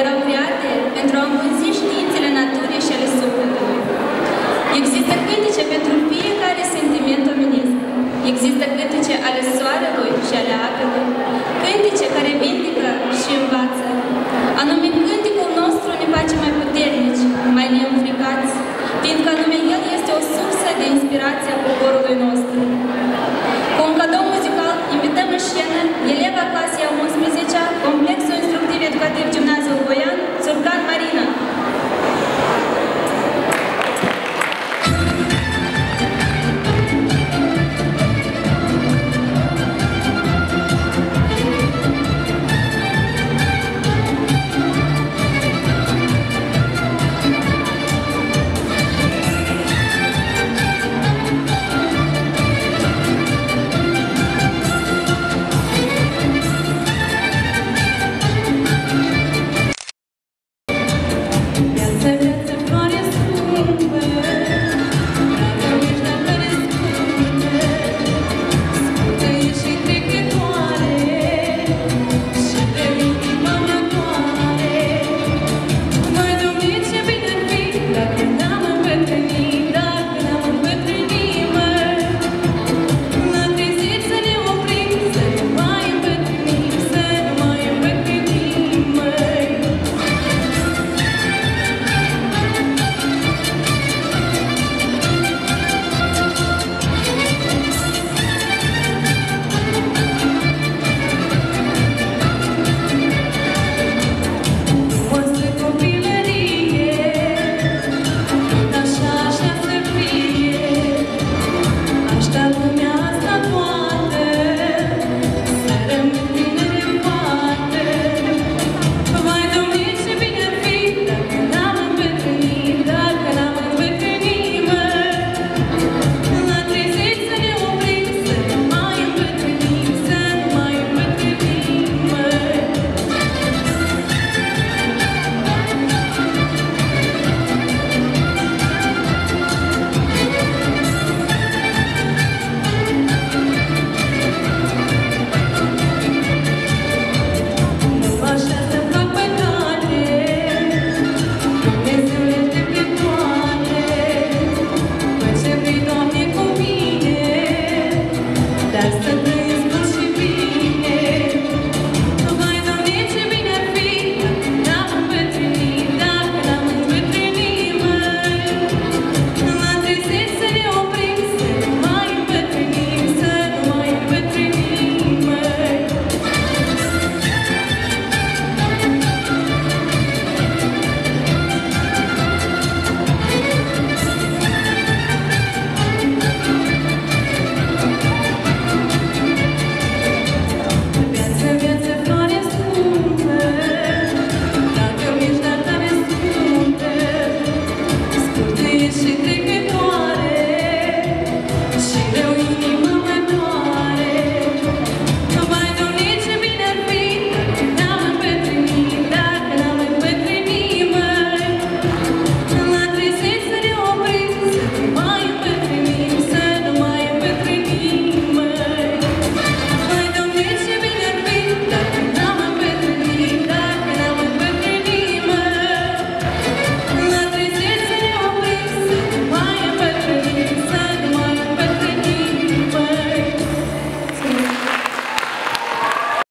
erau create pentru a îmbunzi științele naturii și ale sufletului. Există cântece pentru fiecare sentiment omenesc. Există cântece ale soarelui și ale apelui, cântece care vindică și învață. Anume, cânticul nostru ne face mai puternici, mai neînfricați, fiindcă anume el este o sursă de inspirație a poporului nostru.